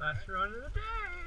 Last run of the day.